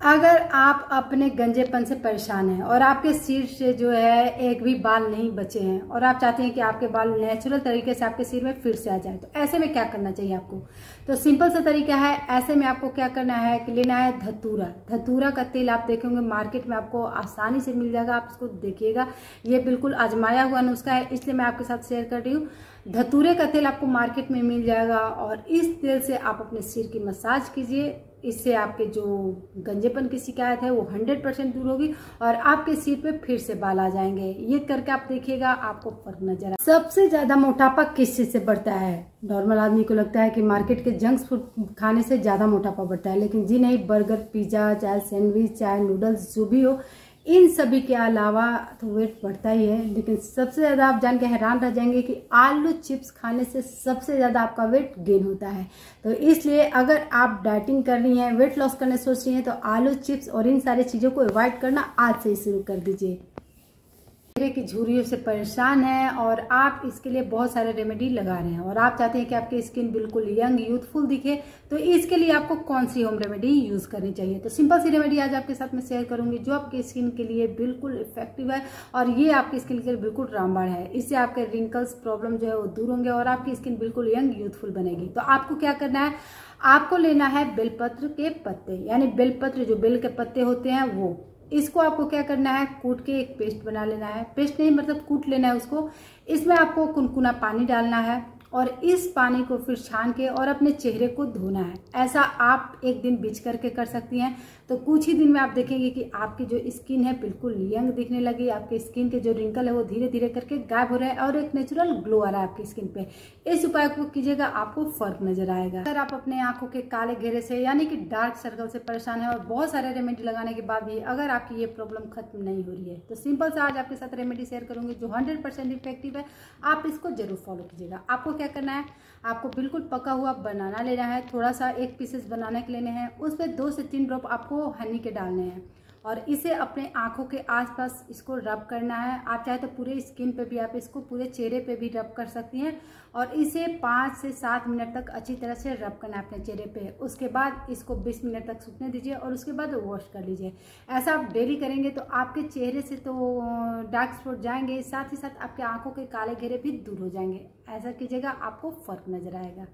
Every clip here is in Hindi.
अगर आप अपने गंजेपन से परेशान हैं और आपके सिर से जो है एक भी बाल नहीं बचे हैं और आप चाहते हैं कि आपके बाल नेचुरल तरीके से आपके सिर में फिर से आ जाए तो ऐसे में क्या करना चाहिए आपको? तो सिंपल सा तरीका है, ऐसे में आपको क्या करना है कि लेना है धतूरा। धतूरा का तेल आप देखेंगे मार्केट में आपको आसानी से मिल जाएगा, आप इसको देखिएगा। ये बिल्कुल आजमाया हुआ नुस्खा है, इसलिए मैं आपके साथ शेयर कर रही हूँ। धतूरे का तेल आपको मार्केट में मिल जाएगा और इस तेल से आप अपने सिर की मसाज कीजिए। इससे आपके जो गंजेपन की शिकायत है वो 100 परसेंट दूर होगी और आपके सिर पे फिर से बाल आ जाएँगे। ये करके आप देखिएगा, आपको फ़र्क नज़र आ सबसे ज़्यादा मोटापा किस चीज़ से बढ़ता है? नॉर्मल आदमी को लगता है कि मार्केट के जंक फ़ूड खाने से ज़्यादा मोटापा बढ़ता है, लेकिन जी नहीं, बर्गर, पिज्जा, चाहे सैंडविच, चाहे नूडल्स, जो भी हो इन सभी के अलावा तो वेट बढ़ता ही है, लेकिन सबसे ज़्यादा आप जान के हैरान रह जाएँगे कि आलू चिप्स खाने से सबसे ज़्यादा आपका वेट गेन होता है। तो इसलिए अगर आप डाइटिंग कर रही हैं वेट लॉस करने सोच रही हैं तो आलू चिप्स और इन सारी चीज़ों को अवॉइड करना आज से ही शुरू कर दीजिए। चेहरे की झुर्रियों से परेशान है और आप इसके लिए बहुत सारे रेमेडी लगा रहे हैं। और आप चाहते हैं कि आपकी स्किन बिल्कुल यंग यूथफुल दिखे तो इसके लिए आपको कौन सी होम रेमेडी यूज़ करनी चाहिए? तो सिंपल सी रेमेडी आज आपके साथ में शेयर करूँगी, जो आपकी स्किन के लिए बिल्कुल इफ़ेक्टिव है और ये आपकी स्किन के लिए बिल्कुल रामबाड़ है। इससे आपके रिंकल्स प्रॉब्लम जो है वो दूर होंगे और आपकी स्किन बिल्कुल यंग यूथफुल बनेगी। तो आपको क्या करना है? आपको लेना है बेलपत्र के पत्ते, यानी बेलपत्र, जो बेल के पत्ते होते हैं वो। इसको आपको क्या करना है? कूट के एक पेस्ट बना लेना है। पेस्ट नहीं मतलब कूट लेना है उसको। इसमें आपको कुनकुना पानी डालना है। और इस पानी को फिर छान के और अपने चेहरे को धोना है। ऐसा आप एक दिन बिछ करके कर सकती हैं। तो कुछ ही दिन में आप देखेंगे कि आपकी जो स्किन है बिल्कुल यंग दिखने लगी आपके स्किन के जो रिंकल है वो धीरे धीरे करके गायब हो रहा है और एक नेचुरल ग्लो आ रहा है आपकी स्किन पे। इस उपाय को कीजिएगा, आपको फ़र्क नज़र आएगा। अगर आप अपने आँखों के काले घेरे से यानी कि डार्क सर्कल से परेशान है और बहुत सारे रेमेडी लगाने के बाद भी अगर आपकी ये प्रॉब्लम खत्म नहीं हो रही है तो सिंपल से आज आपके साथ रेमेडी शेयर करूँगी जो हंड्रेड इफ़ेक्टिव है। आप इसको ज़रूर फॉलो कीजिएगा। आपको क्या करना है? आपको बिल्कुल पका हुआ बनाना लेना है। थोड़ा सा एक पीसेस बनाने के लेने हैं। उस पर दो से तीन ड्रॉप आपको हनी के डालने हैं। और इसे अपने आँखों के आसपास इसको रब करना है। आप चाहे तो पूरे स्किन पे भी आप इसको पूरे चेहरे पे भी रब कर सकती हैं और इसे पाँच से सात मिनट तक अच्छी तरह से रब करना है अपने चेहरे पे। उसके बाद इसको बीस मिनट तक सूखने दीजिए और उसके बाद वॉश कर लीजिए। ऐसा आप डेली करेंगे तो आपके चेहरे से तो डार्क स्पॉट जाएँगे, साथ ही साथ आपके आँखों के काले घेरे भी दूर हो जाएँगे। ऐसा कीजिएगा, आपको फ़र्क नज़र आएगा।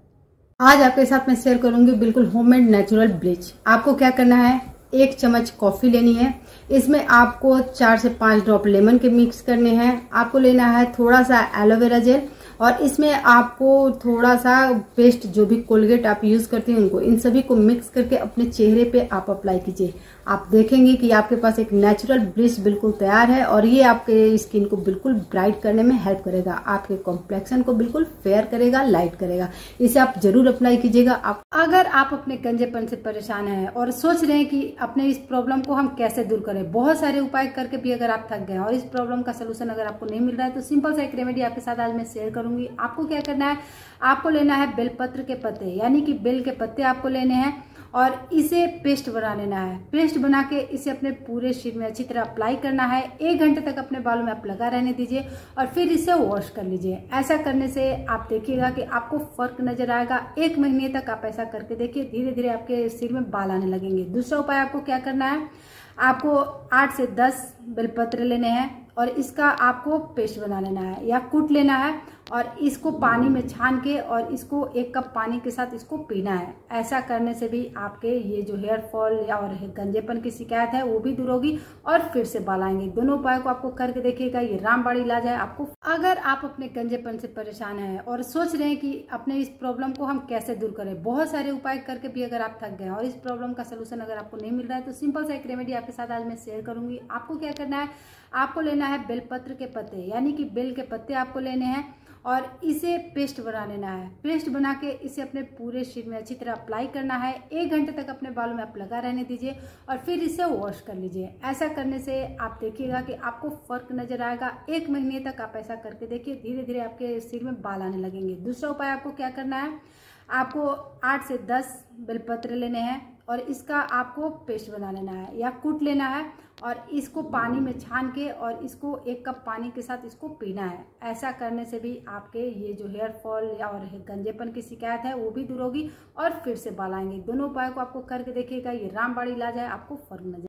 आज आपके साथ मैं शेयर करूँगी बिल्कुल होममेड नेचुरल ब्लीच आपको क्या करना है? एक चम्मच कॉफ़ी लेनी है। इसमें आपको चार से पाँच ड्रॉप लेमन के मिक्स करने हैं। आपको लेना है थोड़ा सा एलोवेरा जेल। और इसमें आपको थोड़ा सा पेस्ट जो भी कोलगेट आप यूज़ करते हैं, उनको इन सभी को मिक्स करके अपने चेहरे पे आप अप्लाई कीजिए। आप देखेंगे कि आपके पास एक नेचुरल ब्लिच बिल्कुल तैयार है और ये आपके स्किन को बिल्कुल ब्राइट करने में हेल्प करेगा। आपके कॉम्प्लेक्शन को बिल्कुल फेयर करेगा लाइट करेगा। इसे आप ज़रूर अप्लाई कीजिएगा। आप अगर आप अपने गंजेपन से परेशान है और सोच रहे हैं कि अपने इस प्रॉब्लम को हम कैसे दूर करें, बहुत सारे उपाय करके भी अगर आप थक गए और इस प्रॉब्लम का सोल्यूशन अगर आपको नहीं मिल रहा है तो सिंपल सा एक रेमेडी आपके साथ आज मैं शेयर करूँगी। आपको क्या करना है? आपको लेना है बेलपत्र के पत्ते यानी कि बेल के पत्ते आपको लेने हैं और इसे पेस्ट बना लेना है। पेस्ट बना के इसे अपने पूरे शरीर में अच्छी तरह अप्लाई करना है। एक घंटे तक अपने बालों में आप लगा रहने दीजिए और फिर इसे वॉश कर लीजिए। ऐसा करने से आप देखिएगा कि आपको फ़र्क नज़र आएगा। एक महीने तक आप ऐसा करके देखिए धीरे धीरे आपके सिर में बाल आने लगेंगे। दूसरा उपाय आपको क्या करना है? आपको आठ से दस बेलपत्र लेने हैं और इसका आपको पेस्ट बना लेना है या कूट लेना है और इसको पानी में छान के और इसको एक कप पानी के साथ इसको पीना है। ऐसा करने से भी आपके ये जो हेयर फॉल या और गंजेपन की शिकायत है, वो भी दूर होगी और फिर से बाल आएँगे। दोनों उपाय को आपको करके देखिएगा, ये रामबाड़ी इलाज है आपको। अगर आप अपने गंजेपन से परेशान है और सोच रहे हैं कि अपने इस प्रॉब्लम को हम कैसे दूर करें, बहुत सारे उपाय करके भी अगर आप थक गए और इस प्रॉब्लम का सोल्यूशन अगर आपको नहीं मिल रहा है तो सिंपल सा एक रेमेडी आपके साथ आज मैं शेयर करूँगी। आपको क्या करना है? आपको लेना है बेलपत्र के पत्ते यानी कि बेल के पत्ते आपको लेने हैं और इसे पेस्ट बना लेना है। पेस्ट बना के इसे अपने पूरे शरीर में अच्छी तरह अप्लाई करना है। एक घंटे तक अपने बालों में आप लगा रहने दीजिए और फिर इसे वॉश कर लीजिए। ऐसा करने से आप देखिएगा कि आपको फ़र्क नज़र आएगा। एक महीने तक आप ऐसा करके देखिए धीरे धीरे आपके सिर में बाल आने लगेंगे। दूसरा उपाय आपको क्या करना है? आपको आठ से दस बेलपत्र लेने हैं। और इसका आपको पेस्ट बना लेना है या कूट लेना है और इसको पानी में छान के और इसको एक कप पानी के साथ इसको पीना है। ऐसा करने से भी आपके ये जो हेयर फॉल और गंजेपन की शिकायत है, वो भी दूर होगी और फिर से बाल आएँगे। दोनों उपाय को आपको करके देखिएगा। ये रामबाड़ी इलाज है, आपको फ़र्क नज़र